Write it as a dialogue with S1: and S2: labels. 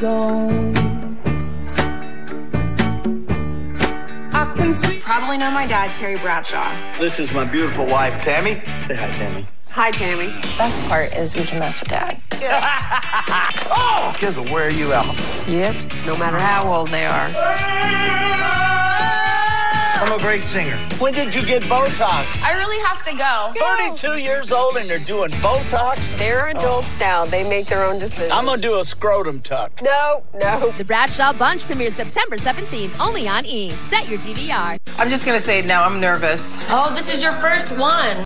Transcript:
S1: gone. I can see. Probably know my dad, Terry Bradshaw.
S2: This is my beautiful wife, Tammy. Say hi, Tammy.
S1: Hi, Tammy.
S3: The best part is we can mess with Dad.
S2: oh! Kids will wear you out.
S4: Yep, no matter how old they are.
S2: I'm a great singer. When did you get Botox?
S1: I really have to go.
S2: 32 years old and they're doing Botox?
S4: They're adult style. Oh. They make their own decisions.
S2: I'm gonna do a scrotum tuck.
S4: no, no.
S5: The Bradshaw Bunch premieres September 17th only on E. Set your DVR.
S6: I'm just gonna say now I'm nervous.
S7: Oh, this is your first one.